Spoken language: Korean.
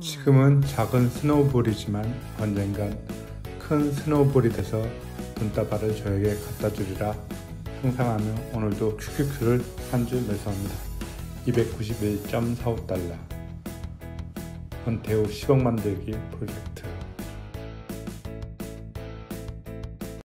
지금은 작은 snowball이지만 언젠간 큰 snowball이 돼서 돈다발을 저에게 갖다 주리라 상상하며 오늘도 QQQ를 한 줄 매수합니다. 291.45달러 헌태우 10억 만들기 프로젝트